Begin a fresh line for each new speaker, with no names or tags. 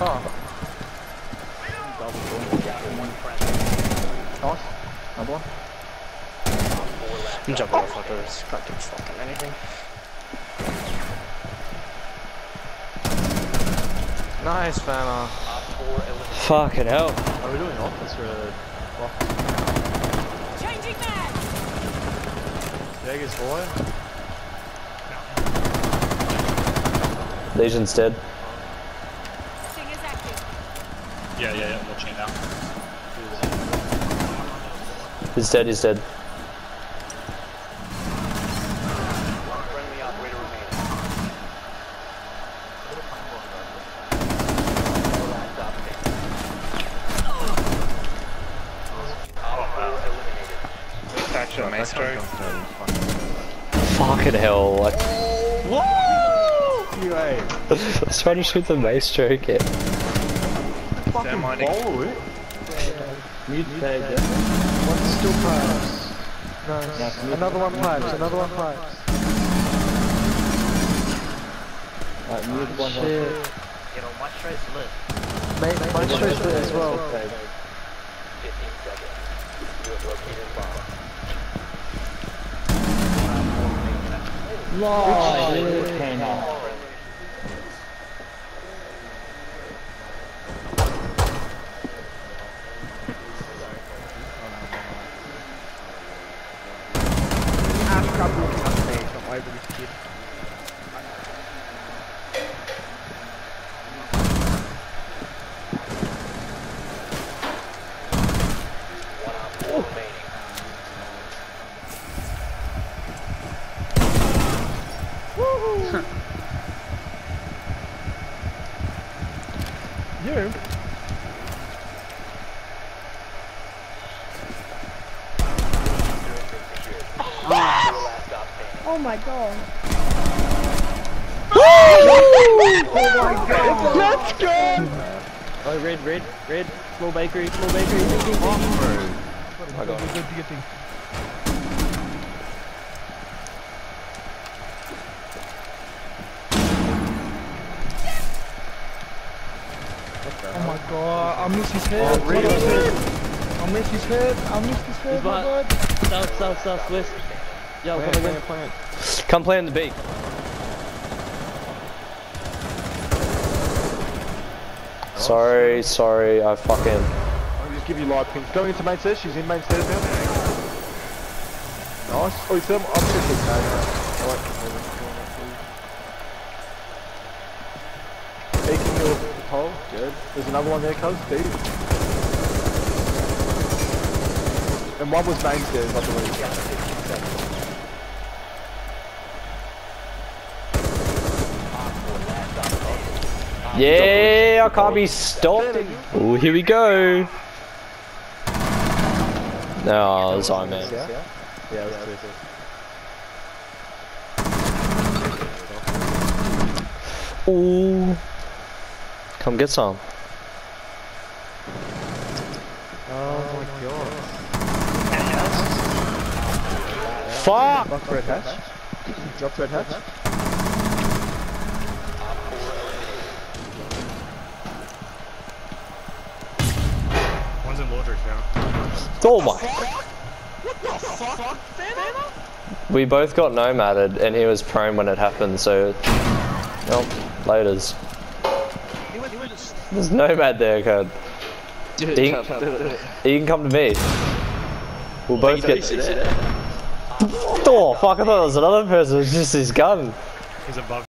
Oh,
Double door.
nice. Another one.
I'm jumping off like this. Can't do fucking anything. Nice, Fama. Fucking hell.
Are we doing office or uh, a box?
Changing mag!
Vegas boy?
Legion's dead.
Yeah, yeah, yeah, watching it now.
He's dead, he's dead.
Friendly operator remaining. Last stop standing. Op four eliminated.
Actually, maestro.
Fucking hell, like.
You eh?
I was trying to shoot the maestro again.
Fucking
minding.
follow it.
Mute tag.
One's still pipes. Nice. Another one pipes, another one pipes.
Alright, mute one more.
Shit.
You know, my straight's lit.
Mate, my straight lit as well.
15 seconds. You have located a bomb. One op four remaining.
You?
Last Oh stop standing.
Oh my god.
Let's go!
Oh, red, red, red. Small bakery, small bakery. Ding, ding, ding.
I got
Oh my god, I missed his head.
Oh, really?
I missed his head. I missed his head. my god.
South, south, south, west. Yo, come again.
Come play on the B. Sorry, sorry, I fucking.
I'll just give you live ping. Going into main stairs, she's in main stairs now. Nice. Oh, he's them. Um, I'm just hit Alright. Taking your pole, Good. There's another one there, cuz. Beat. And one was main stairs, I believe.
Yeah, I can't be stopped. Oh, here we go. No, oh, it's Iron Man.
Yeah? Yeah, that's good.
Ooh. Come get some.
Oh my oh god.
Fuck!
Dropped red hatch. Dropped red hatch.
One's in Lordrick now.
Oh my. We both got nomaded and he was prone when it happened, so. Well, laters. There's nomad there, cuz.
Dude,
Ding.
come, do it.
You can come to me. We'll both get. Oh fuck! I thought it was another person. It was just his gun.
He's above